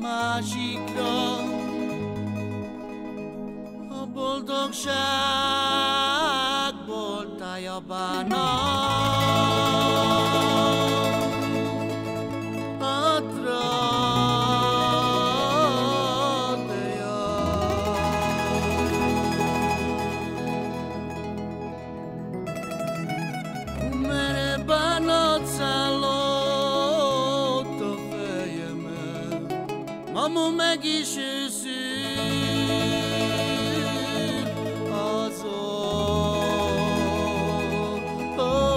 másikra. A boldogságból tája Mamu meg is őszül azon. Oh,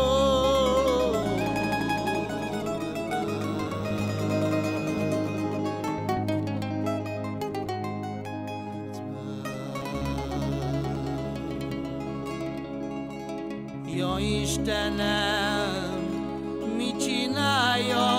Ja Istenem, mit csináljak?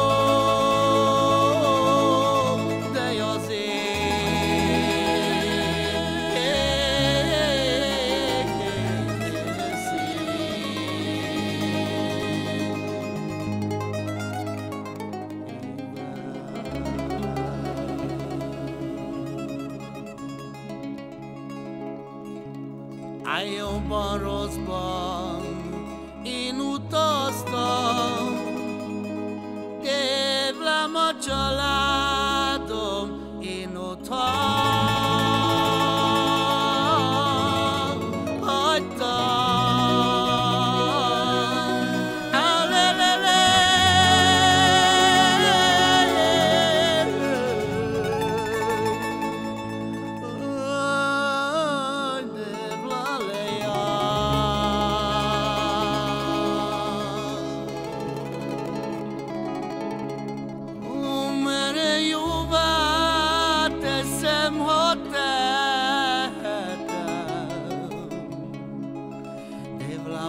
Álljomban rosszban én utaztam, Évlem a családom, én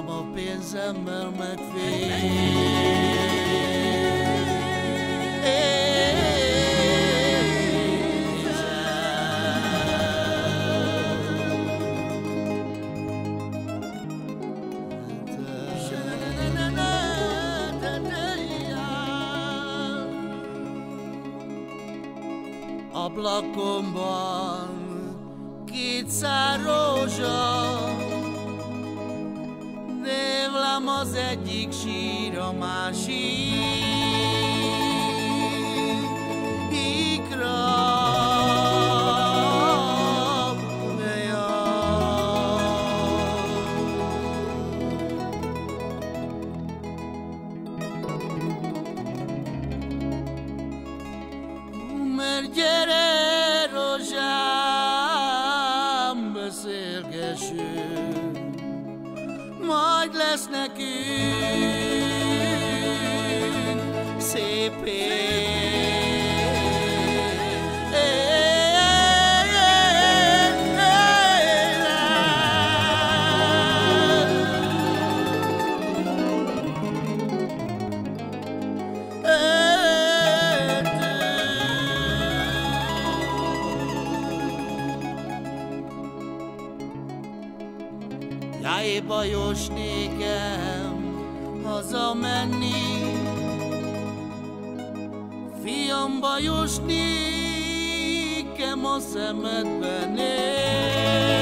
Évlám a pénzemmel Ablakomban két szár rózsa, Névlem az egyik a majd lesz nekünk szép Jaj, bajos nékem hazamenni, Fiam, bajos nékem a szemedben nézni,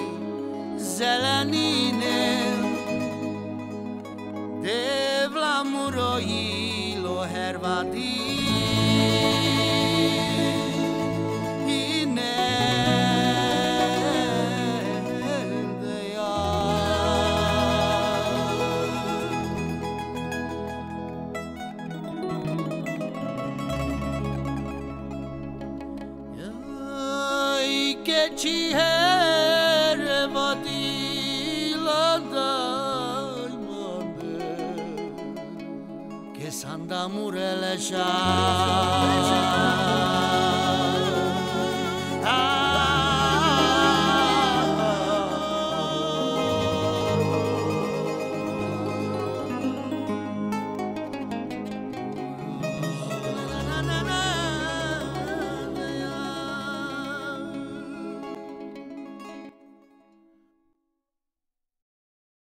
zelenine Devla muroilo hervadine Ine Keçi mureleșa